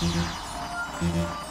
いる。いる。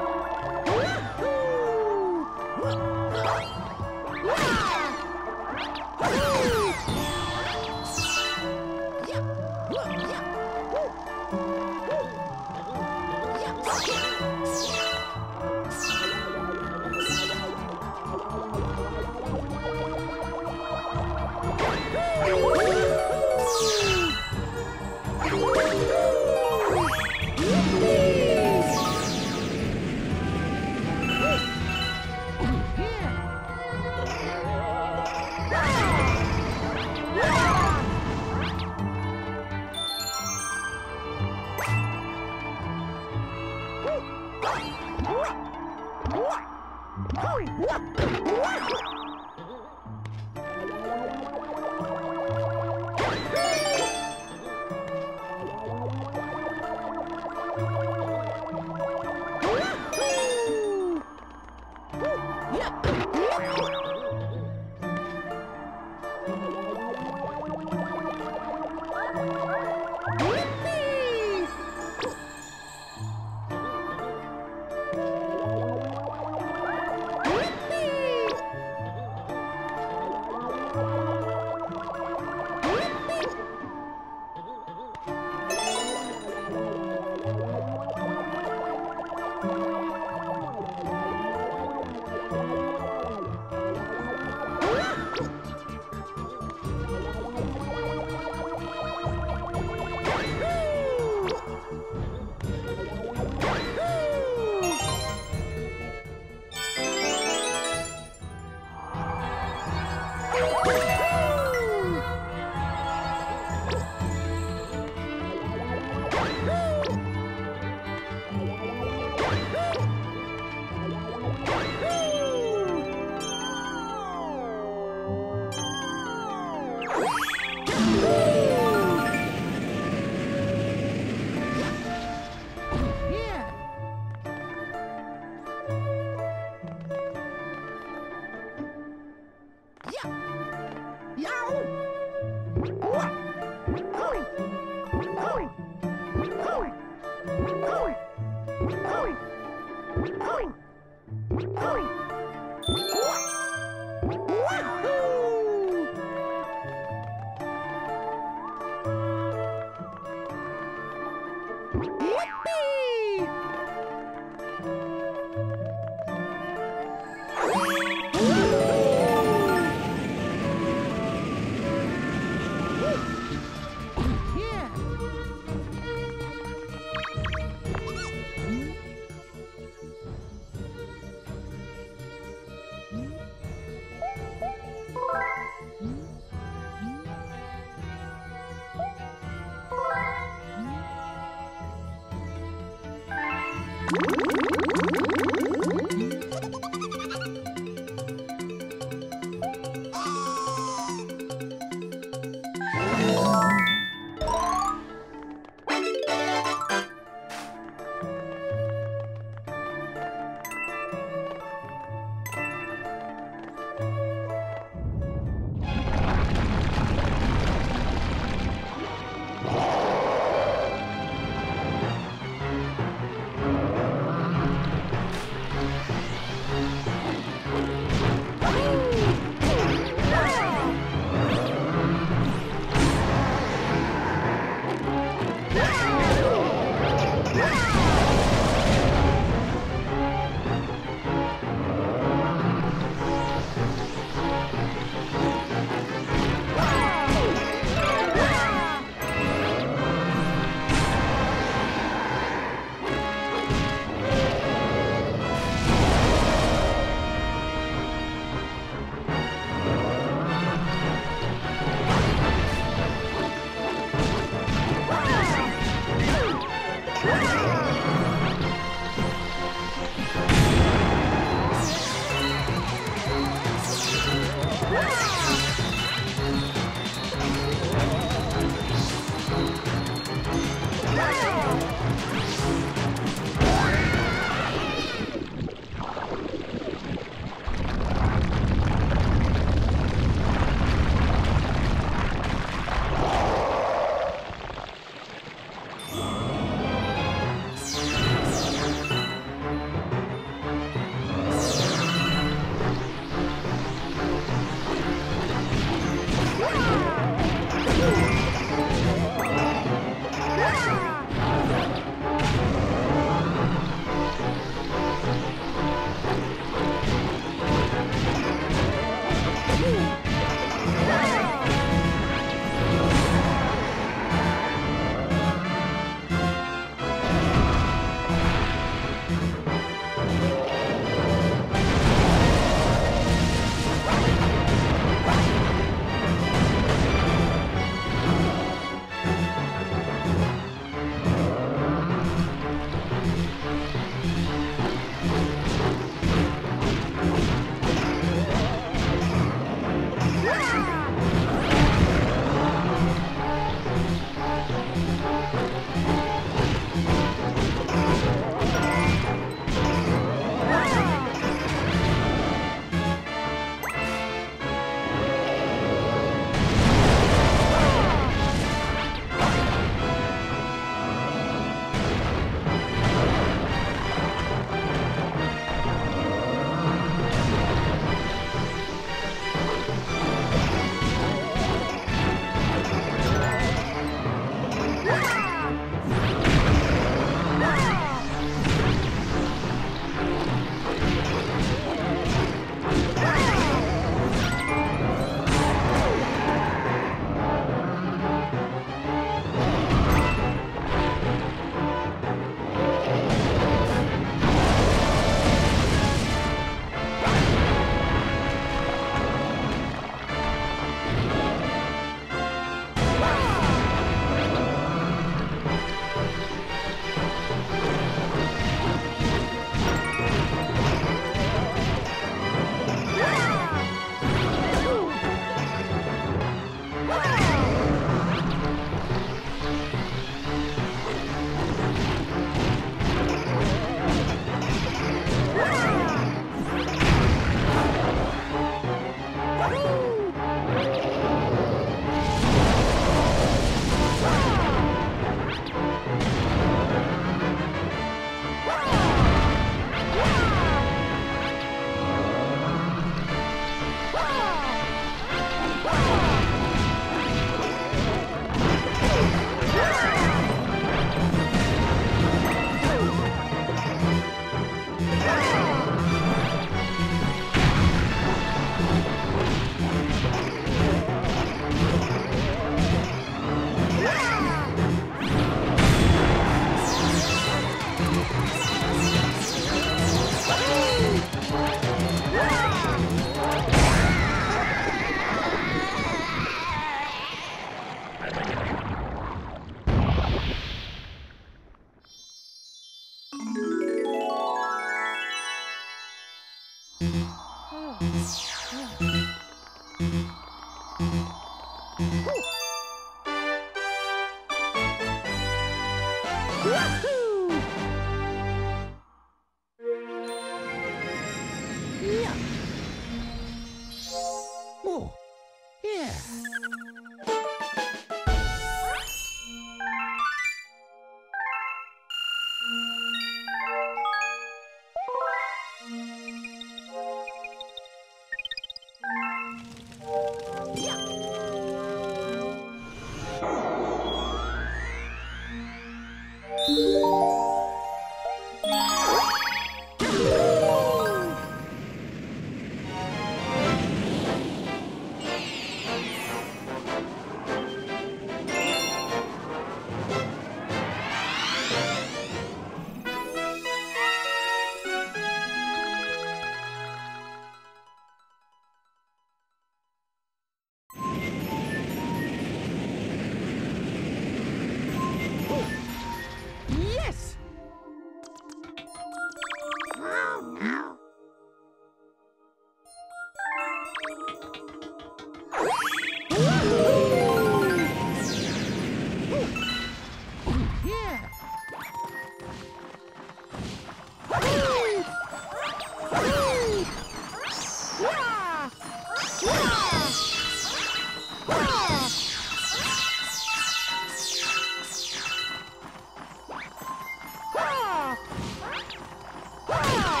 Wow!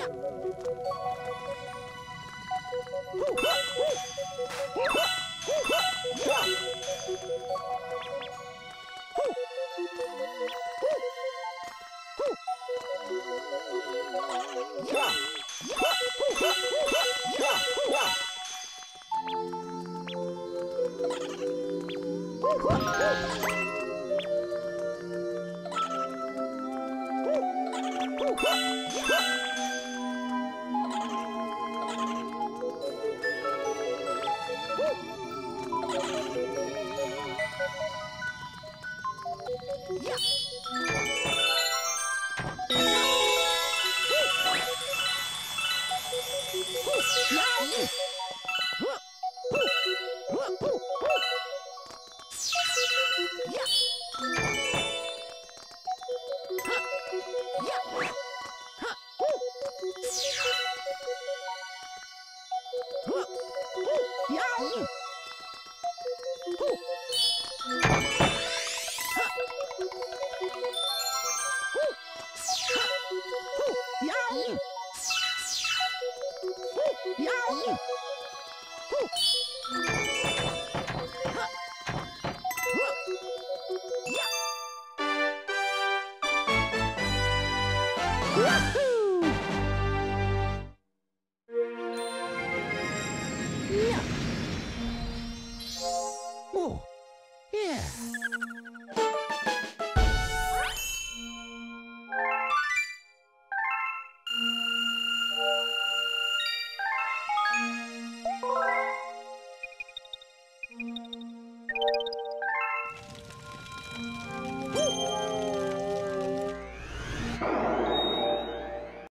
Yeah.